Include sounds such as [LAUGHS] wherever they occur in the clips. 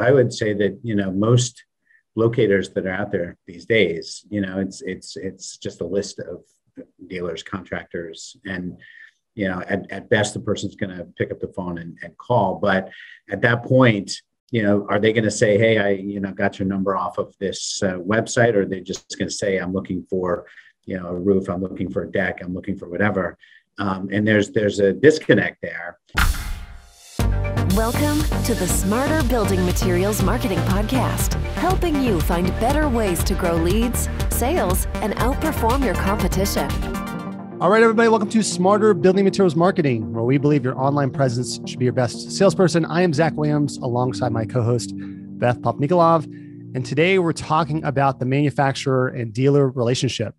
I would say that you know most locators that are out there these days, you know, it's it's it's just a list of dealers, contractors, and you know, at, at best the person's going to pick up the phone and, and call. But at that point, you know, are they going to say, "Hey, I you know got your number off of this uh, website," or are they just going to say, "I'm looking for you know a roof, I'm looking for a deck, I'm looking for whatever," um, and there's there's a disconnect there. Welcome to the Smarter Building Materials Marketing Podcast, helping you find better ways to grow leads, sales, and outperform your competition. All right, everybody, welcome to Smarter Building Materials Marketing, where we believe your online presence should be your best salesperson. I am Zach Williams alongside my co host, Beth Popnikolov. And today we're talking about the manufacturer and dealer relationship.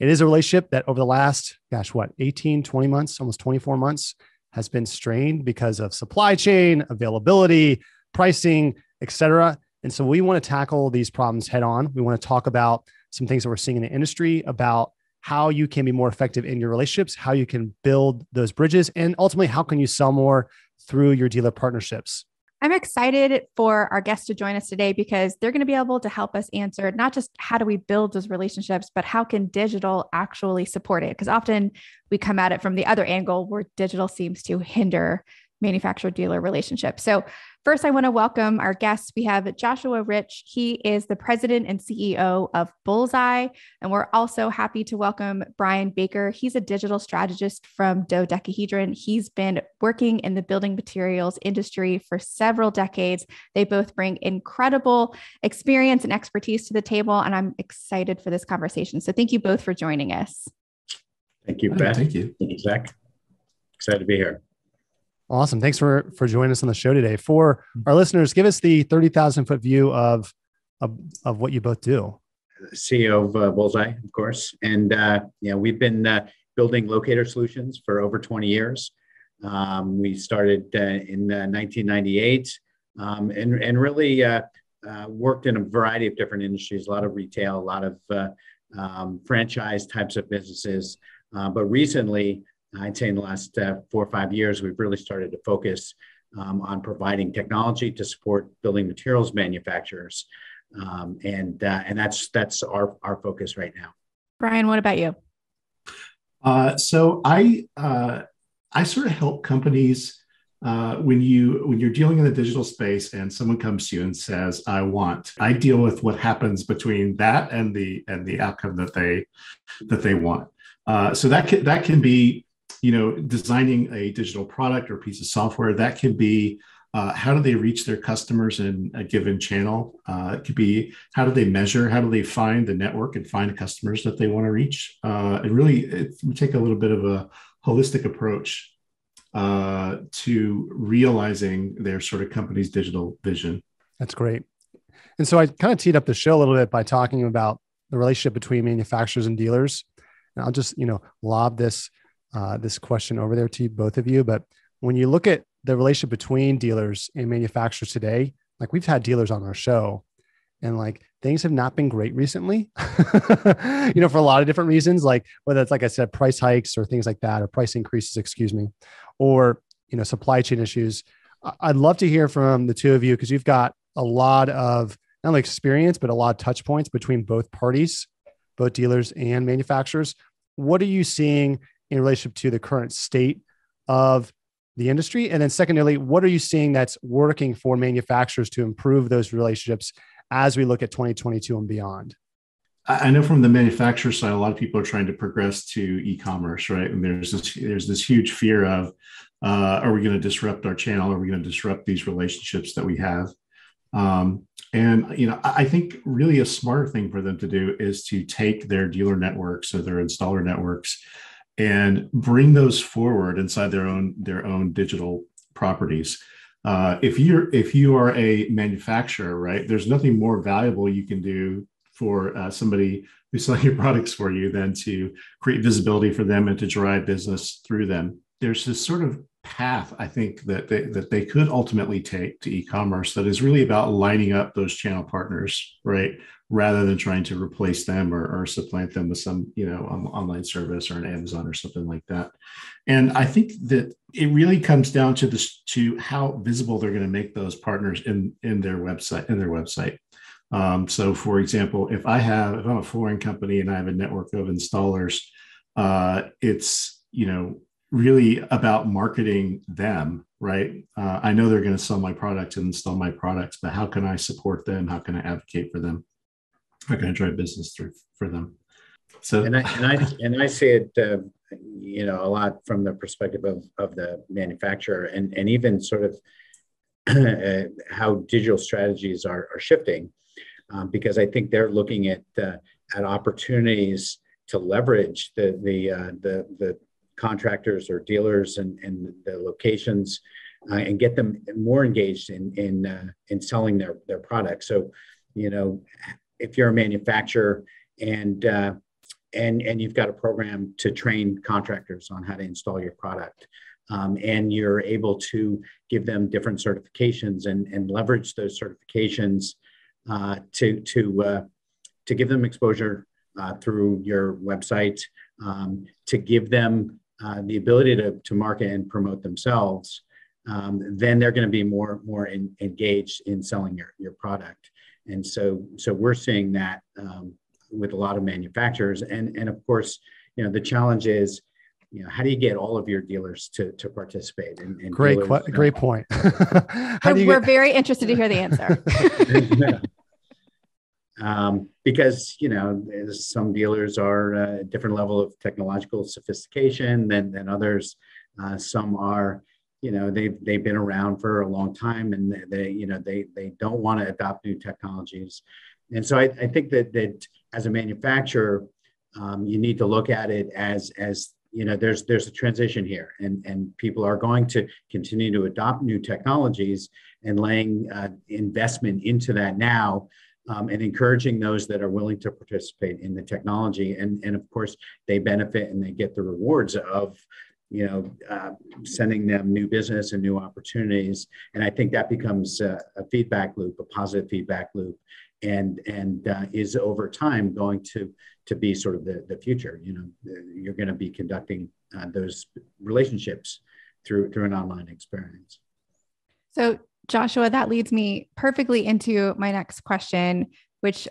It is a relationship that over the last, gosh, what, 18, 20 months, almost 24 months, has been strained because of supply chain, availability, pricing, et cetera. And so we want to tackle these problems head on. We want to talk about some things that we're seeing in the industry about how you can be more effective in your relationships, how you can build those bridges, and ultimately, how can you sell more through your dealer partnerships. I'm excited for our guests to join us today because they're going to be able to help us answer not just how do we build those relationships, but how can digital actually support it? Because often we come at it from the other angle where digital seems to hinder manufacturer dealer relationship. So, first, I want to welcome our guests. We have Joshua Rich. He is the president and CEO of Bullseye. And we're also happy to welcome Brian Baker. He's a digital strategist from Dodecahedron. He's been working in the building materials industry for several decades. They both bring incredible experience and expertise to the table. And I'm excited for this conversation. So, thank you both for joining us. Thank you, Beth. Thank you. Thank you, Zach. Excited to be here. Awesome. Thanks for for joining us on the show today. For our listeners, give us the 30,000 foot view of, of, of what you both do. CEO of uh, Bullseye, of course. And, uh, you know, we've been uh, building locator solutions for over 20 years. Um, we started uh, in 1998 um, and, and really uh, uh, worked in a variety of different industries, a lot of retail, a lot of um, franchise types of businesses. but recently, I'd say in the last uh, four or five years, we've really started to focus um, on providing technology to support building materials manufacturers, um, and uh, and that's that's our our focus right now. Brian, what about you? Uh, so I uh, I sort of help companies. Uh, when you when you're dealing in the digital space and someone comes to you and says i want i deal with what happens between that and the and the outcome that they that they want uh, so that can that can be you know, designing a digital product or piece of software, that could be uh, how do they reach their customers in a given channel? Uh, it could be how do they measure? How do they find the network and find customers that they want to reach? Uh, and really, it, we take a little bit of a holistic approach uh, to realizing their sort of company's digital vision. That's great. And so I kind of teed up the show a little bit by talking about the relationship between manufacturers and dealers. And I'll just, you know, lob this uh, this question over there to both of you. But when you look at the relationship between dealers and manufacturers today, like we've had dealers on our show and like things have not been great recently, [LAUGHS] you know, for a lot of different reasons, like whether it's, like I said, price hikes or things like that, or price increases, excuse me, or, you know, supply chain issues. I'd love to hear from the two of you because you've got a lot of not only experience, but a lot of touch points between both parties, both dealers and manufacturers. What are you seeing in relationship to the current state of the industry? And then, secondarily, what are you seeing that's working for manufacturers to improve those relationships as we look at 2022 and beyond? I know from the manufacturer side, a lot of people are trying to progress to e-commerce, right? And there's this there's this huge fear of, uh, are we going to disrupt our channel? Are we going to disrupt these relationships that we have? Um, and you know, I think really a smarter thing for them to do is to take their dealer networks or their installer networks and bring those forward inside their own their own digital properties. Uh, if you're if you are a manufacturer, right, there's nothing more valuable you can do for uh, somebody who's selling your [LAUGHS] products for you than to create visibility for them and to drive business through them. there's this sort of path I think that they, that they could ultimately take to e-commerce that is really about lining up those channel partners, right? Rather than trying to replace them or, or supplant them with some, you know, um, online service or an Amazon or something like that. And I think that it really comes down to this to how visible they're going to make those partners in in their website in their website. Um, so, for example, if I have if I'm a flooring company and I have a network of installers, uh, it's you know really about marketing them, right? Uh, I know they're going to sell my products and install my products, but how can I support them? How can I advocate for them? How can I drive business through for them? So, and I and I, and I see it, uh, you know, a lot from the perspective of of the manufacturer, and and even sort of [CLEARS THROAT] uh, how digital strategies are are shifting, um, because I think they're looking at uh, at opportunities to leverage the the uh, the the contractors or dealers and, and the locations uh, and get them more engaged in in uh, in selling their their products. So, you know, if you're a manufacturer and uh, and and you've got a program to train contractors on how to install your product. Um, and you're able to give them different certifications and, and leverage those certifications uh, to to uh, to give them exposure uh, through your website, um, to give them uh, the ability to, to market and promote themselves, um, then they're going to be more more in, engaged in selling your, your product. And so so we're seeing that um, with a lot of manufacturers. And and of course, you know, the challenge is, you know, how do you get all of your dealers to to participate? And, and great, dealers, qu- great point. [LAUGHS] how do you We're get- very interested to hear the answer. [LAUGHS] [LAUGHS] um, because you know some dealers are a different level of technological sophistication than than others. Uh, some are, you know, they've they've been around for a long time and they, you know they they don't want to adopt new technologies, and so I, I think that that as a manufacturer, um, you need to look at it as as you know there's there's a transition here and and people are going to continue to adopt new technologies and laying uh, investment into that now um, and encouraging those that are willing to participate in the technology. And, and of course, they benefit and they get the rewards of you know, uh, sending them new business and new opportunities. And I think that becomes a, a feedback loop, a positive feedback loop, and and uh, is over time going to to be sort of the, the future. You know, you're going to be conducting uh, those relationships through through an online experience. So Joshua, that leads me perfectly into my next question, which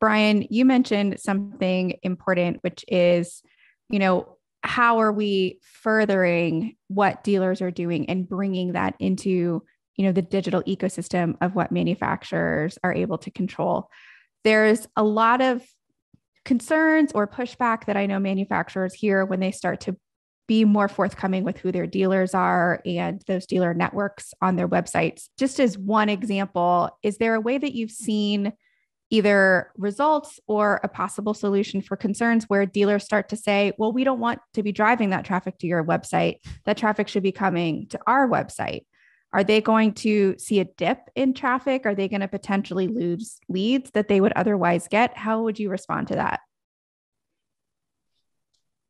Brian, you mentioned something important, which is, you know, how are we furthering what dealers are doing and bringing that into, you know, the digital ecosystem of what manufacturers are able to control? There's a lot of concerns or pushback that I know manufacturers hear when they start to be more forthcoming with who their dealers are and those dealer networks on their websites. Just as one example, is there a way that you've seen either results or a possible solution for concerns where dealers start to say, well, we don't want to be driving that traffic to your website. That traffic should be coming to our website. Are they going to see a dip in traffic? Are they going to potentially lose leads that they would otherwise get? How would you respond to that?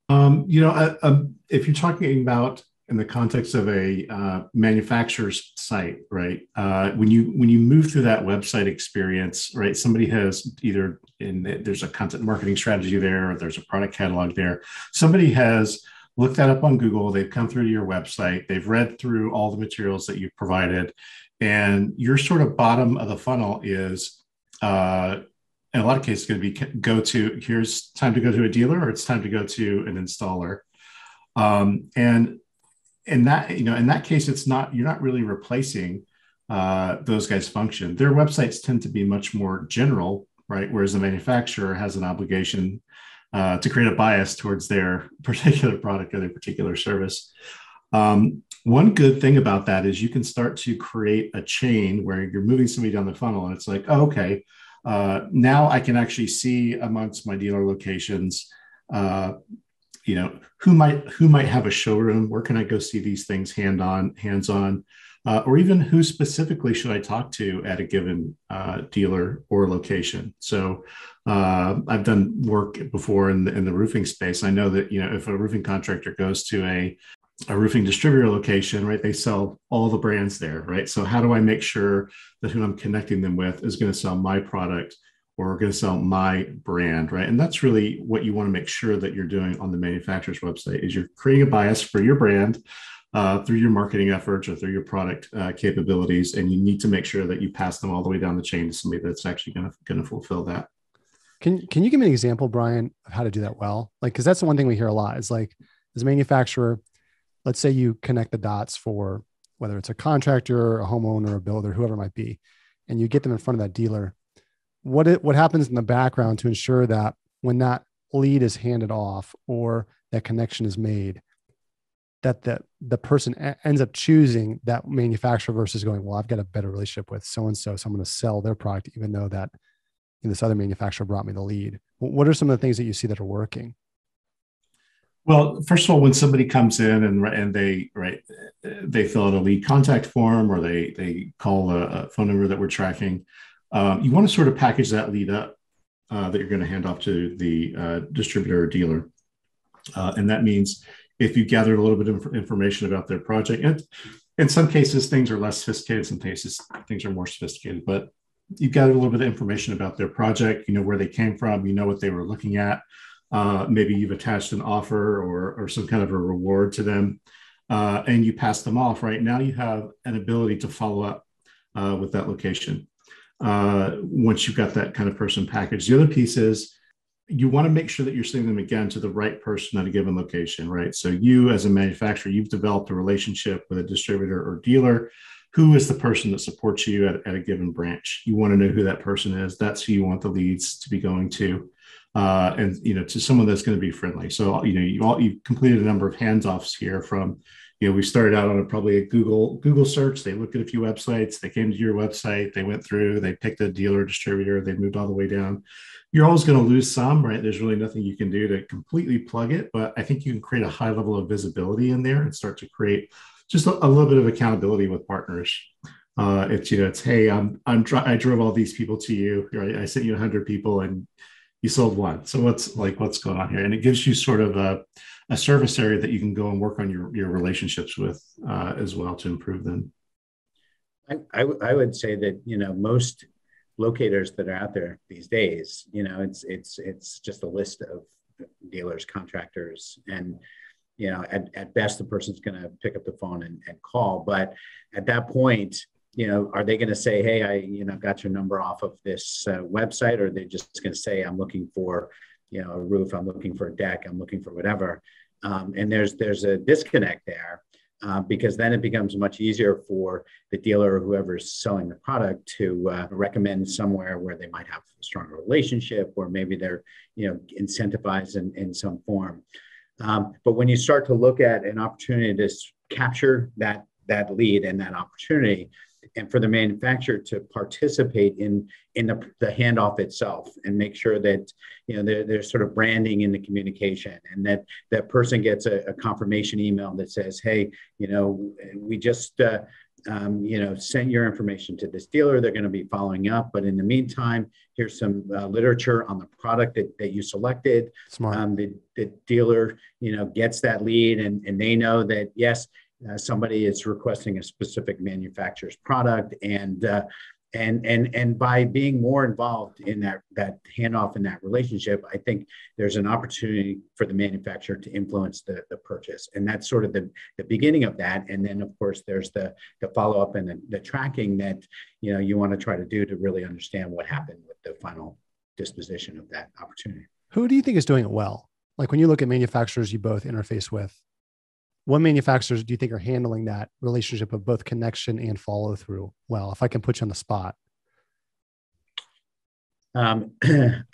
Um, you know, uh, uh, if you're talking about in the context of a uh, manufacturer's site, right? Uh, when you when you move through that website experience, right? Somebody has either in there's a content marketing strategy there, or there's a product catalog there. Somebody has looked that up on Google. They've come through to your website. They've read through all the materials that you've provided, and your sort of bottom of the funnel is uh, in a lot of cases going to be go to here's time to go to a dealer or it's time to go to an installer um, and in that you know in that case it's not you're not really replacing uh, those guys function. Their websites tend to be much more general right? Whereas the manufacturer has an obligation uh, to create a bias towards their [LAUGHS] particular product or their particular service. Um, one good thing about that is you can start to create a chain where you're moving somebody down the funnel and it's like oh, okay uh, now I can actually see amongst my dealer locations, uh, you know, who might who might have a showroom. Where can I go see these things hand on, hands on, uh, or even who specifically should I talk to at a given uh, dealer or location? So uh, I've done work before in the, in the roofing space. I know that you know if a roofing contractor goes to a a roofing distributor location, right? They sell all the brands there, right? So how do I make sure that who I'm connecting them with is going to sell my product or we're going to sell my brand, right? And that's really what you want to make sure that you're doing on the manufacturer's website is you're creating a bias for your brand uh, through your marketing efforts or through your product uh, capabilities, and you need to make sure that you pass them all the way down the chain to somebody that's actually going to going to fulfill that. Can Can you give me an example, Brian, of how to do that well? Like, because that's the one thing we hear a lot is like, as a manufacturer, let's say you connect the dots for whether it's a contractor, a homeowner, a builder, whoever it might be, and you get them in front of that dealer. What it, what happens in the background to ensure that when that lead is handed off or that connection is made, that the the person a- ends up choosing that manufacturer versus going, well, I've got a better relationship with so and so, so I'm going to sell their product, even though that you know, this other manufacturer brought me the lead. What are some of the things that you see that are working? Well, first of all, when somebody comes in and and they right they fill out a lead contact form or they they call a, a phone number that we're tracking, um, you want to sort of package that lead up uh, that you're going to hand off to the uh, distributor or dealer, uh, and that means if you gathered a little bit of information about their project, and in some cases things are less sophisticated, some cases things are more sophisticated, but you've got a little bit of information about their project. You know where they came from. You know what they were looking at. Uh, maybe you've attached an offer or, or some kind of a reward to them, uh, and you pass them off. Right now, you have an ability to follow up with that location uh, once you've got that kind of person package. The other piece is you want to make sure that you're sending them again to the right person at a given location, right? So you, as a manufacturer, you've developed a relationship with a distributor or dealer. Who is the person that supports you at, at a given branch? You want to know who that person is. That's who you want the leads to be going to. Uh, and you know to someone that's going to be friendly. So you know you all you've completed a number of handoffs here from you know we started out on a, probably a google google search. They looked at a few websites. They came to your website. They went through they picked a dealer distributor they moved all the way down. You're always going to lose some right? There's really nothing you can do to completely plug it but i think you can create a high level of visibility in there and start to create just a, a little bit of accountability with partners. Uh, it's you know it's hey I'm I'm I drove all these people to you. Right I sent you 100 people and you sold one. So what's like what's going on here? And it gives you sort of a, a service area that you can go and work on your your relationships with uh, as well to improve them. I, I, w- I would say that you know most locators that are out there these days you know it's it's it's just a list of dealers contractors and you know, at, at best, the person's going to pick up the phone and, and call. But at that point, you know, are they going to say, "Hey, I, you know, got your number off of this uh, website," or are they just going to say, "I'm looking for, you know, a roof. I'm looking for a deck. I'm looking for whatever." Um, and there's there's a disconnect there uh, because then it becomes much easier for the dealer or whoever's selling the product to uh, recommend somewhere where they might have a stronger relationship, or maybe they're, you know, incentivized in, in some form. Um, but when you start to look at an opportunity to capture that that lead and that opportunity, and for the manufacturer to participate in in the, the handoff itself and make sure that you know there, there's sort of branding in the communication and that that person gets a, a confirmation email that says hey you know we just uh, um, you know, send your information to this dealer. They're going to be following up. But in the meantime, here's some uh, literature on the product that, that you selected. Smart. Um, the, the dealer, you know, gets that lead and, and they know that, yes, uh, somebody is requesting a specific manufacturer's product and uh, and and and by being more involved in that that handoff in that relationship i think there's an opportunity for the manufacturer to influence the, the purchase. And that's sort of the, the beginning of that. And then of course there's the the follow-up and the, the tracking that you know you want to try to do to really understand what happened with the final disposition of that opportunity. Who do you think is doing it well? Like when you look at manufacturers you both interface with what manufacturers do you think are handling that relationship of both connection and follow through well if i can put you on the spot? Um, [CLEARS THROAT]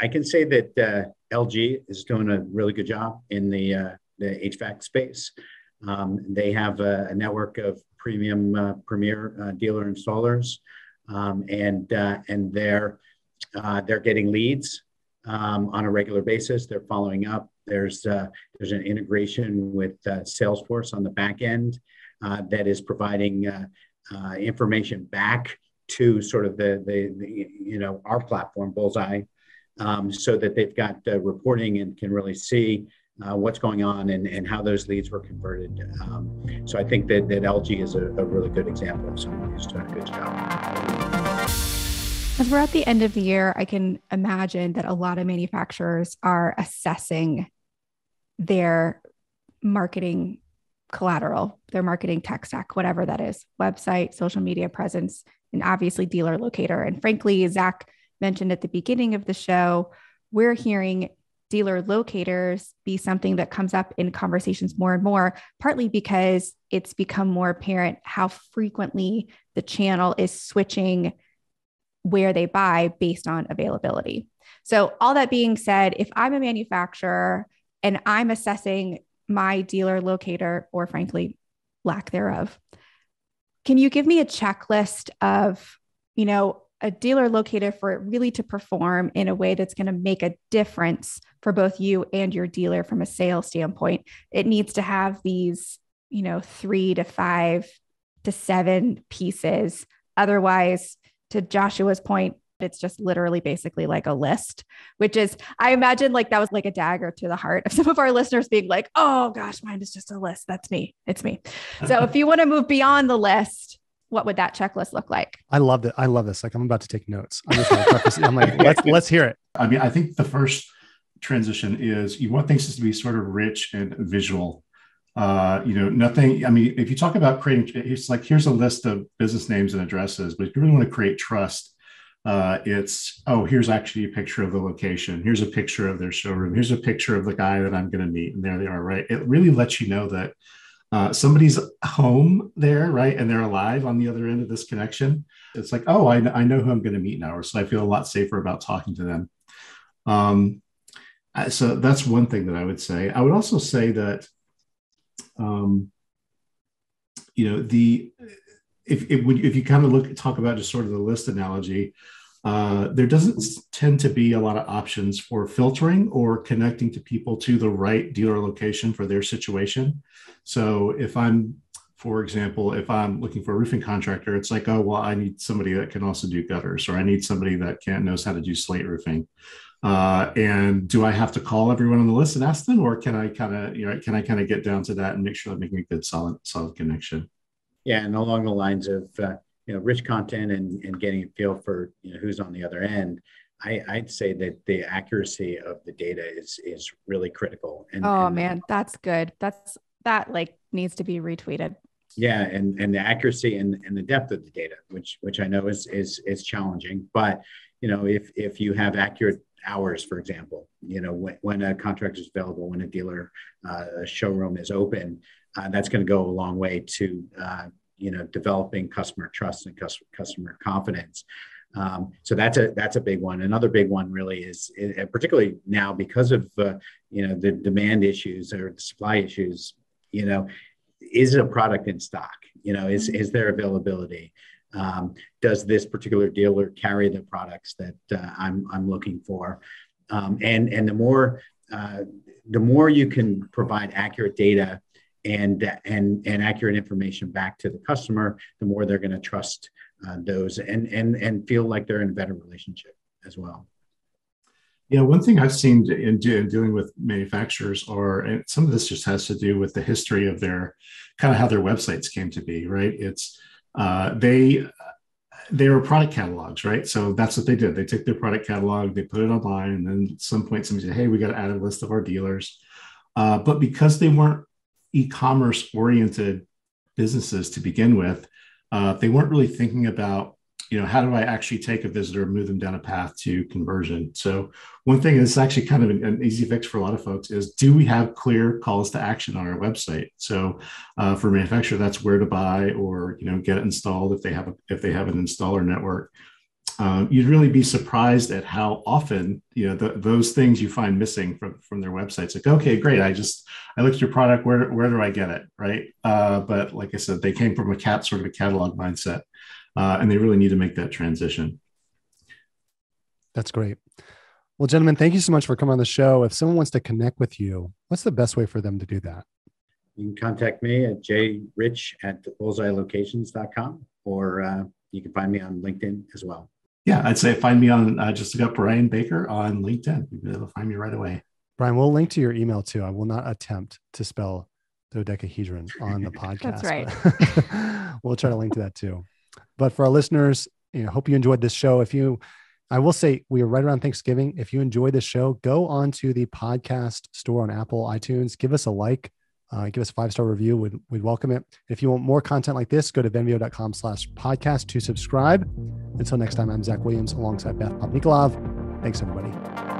i can say that uh, lg is doing a really good job in the, uh, the hvac space. Um, they have a, a, network of premium uh, premier uh, dealer installers um, and uh, and they're uh, they're getting leads um, on a regular basis. They're following up there's uh, there's an integration with uh, Salesforce on the back end uh, that is providing uh, uh, information back to sort of the, the, the you know our platform Bullseye, um, so that they've got reporting and can really see uh, what's going on and, and how those leads were converted. Um, so I think that, that LG is a, a really good example of someone who's doing a good job. As we're at the end of the year, I can imagine that a lot of manufacturers are assessing their marketing collateral, their marketing tech stack, whatever that is website, social media presence, and obviously dealer locator. And frankly, Zach mentioned at the beginning of the show, we're hearing dealer locators be something that comes up in conversations more and more, partly because it's become more apparent how frequently the channel is switching where they buy based on availability. So, all that being said, if I'm a manufacturer and I'm assessing my dealer locator, or frankly, lack thereof, can you give me a checklist of, you know, a dealer locator for it really to perform in a way that's going to make a difference for both you and your dealer from a sales standpoint? It needs to have these, you know, three to five to seven pieces. Otherwise, to Joshua's point, it's just literally basically like a list, which is, I imagine like that was like a dagger to the heart of [LAUGHS] some of our listeners being like, oh gosh, mine is just a list. That's me. It's me. So if you want to move beyond the list, what would that checklist look like? I love it. I love this. Like I'm about to take notes. I'm just going to preface. I'm like, [LAUGHS] let's let's hear it. I mean, I think the first transition is you want things to be sort of rich and visual. Uh, you know, nothing. I mean, if you talk about creating, it's like here's a list of business names and addresses, but if you really want to create trust, uh, it's oh, here's actually a picture of the location. Here's a picture of their showroom. Here's a picture of the guy that I'm going to meet, and there they are. Right? It really lets you know that uh, somebody's home there, right? And they're alive on the other end of this connection. It's like, oh, I, I know who I'm going to meet now. So I feel a lot safer about talking to them. Um, so that's one thing that I would say. I would also say that, um, you know, the if if, if you kind of look talk about just sort of the list analogy, uh, there doesn't tend to be a lot of options for filtering or connecting to people to the right dealer location for their situation. So if I'm, for example, if I'm looking for a roofing contractor, it's like, oh, well, I need somebody that can also do gutters, or I need somebody that can knows how to do slate roofing. Uh, and do I have to call everyone on the list and ask them, or can I kind of, you know, can I kind of get down to that and make sure I'm making a good, solid, solid connection? Yeah, and along the lines of uh, you know rich content and, and getting a feel for you know who's on the other end I, I'd say that the accuracy of the data is is really critical. And, oh and, man, that's good. That's that like needs to be retweeted. Yeah, and and the accuracy and, and the depth of the data, which which I know is is is challenging. But you know, if if you have accurate hours, for example, you know when, when a contractor is available, when a dealer uh, a showroom is open, uh, that's going to go a long way to uh, you know developing customer trust and customer customer confidence. Um, so that's a that's a big one. Another big one really is, is particularly now because of uh, you know the demand issues or the supply issues. You know, is a product in stock? You know, is is there availability? Um, does this particular dealer carry the products that uh, I'm I'm looking for? Um, and and the more uh, the more you can provide accurate data and and and accurate information back to the customer, the more they're going to trust uh, those and and and feel like they're in a better relationship as well. Yeah, one thing I've seen in, in dealing with manufacturers, and some of this just has to do with the history of their kind of how their websites came to be. Right? It's uh, they they were product catalogs, right? So that's what they did. They took their product catalog, they put it online, and then at some point somebody said, "Hey, we got to add a list of our dealers." Uh, but because they weren't e-commerce oriented businesses to begin with, uh, they weren't really thinking about, you know, how do I actually take a visitor and move them down a path to conversion? So one thing is actually kind of an, an easy fix for a lot of folks is do we have clear calls to action on our website? So uh, for manufacturer, that's where to buy or you know get it installed if they have a, if they have an installer network um, you'd really be surprised at how often you know the, those things you find missing from from their websites. Like okay great i just i looked at your product where where do i get it right? Uh, but like i said they came from a cat sort of a catalog mindset uh, and they really need to make that transition. That's great. Well gentlemen thank you so much for coming on the show. If someone wants to connect with you what's the best way for them to do that? You can contact me at jrich at bullseyelocations.com or uh, you can find me on linkedin as well yeah, I'd say find me on uh, just look up Brian Baker on LinkedIn. You'll be able to find me right away. Brian, we'll link to your email too. I will not attempt to spell dodecahedron on the [LAUGHS] podcast. That's right. [LAUGHS] we'll try to link to that too. But for our listeners, you know, hope you enjoyed this show. If you, I will say we are right around Thanksgiving. If you enjoyed this show, go on to the podcast store on Apple, iTunes, give us a like, uh, give us a five star review. We'd, we'd welcome it. If you want more content like this, go to venveo.com slash podcast to subscribe. Until next time, I'm Zach Williams alongside Beth Popnikolov. Thanks, everybody.